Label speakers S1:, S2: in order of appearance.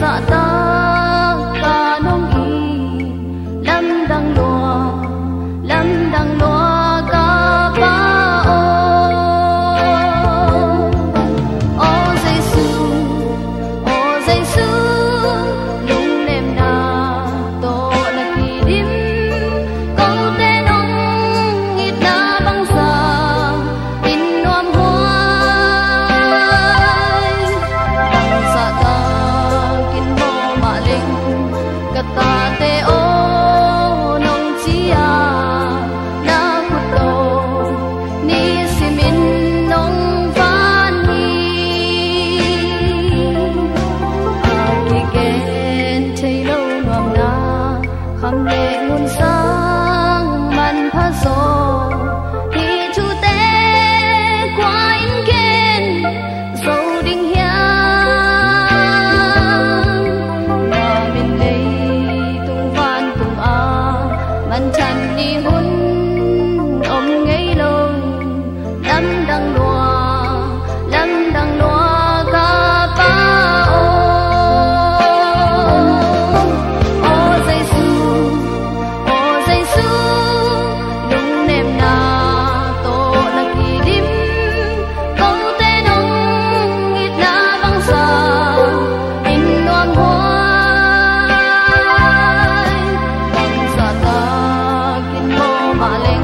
S1: dạ ta ta nong y lắm đang lo lắm đang lo vale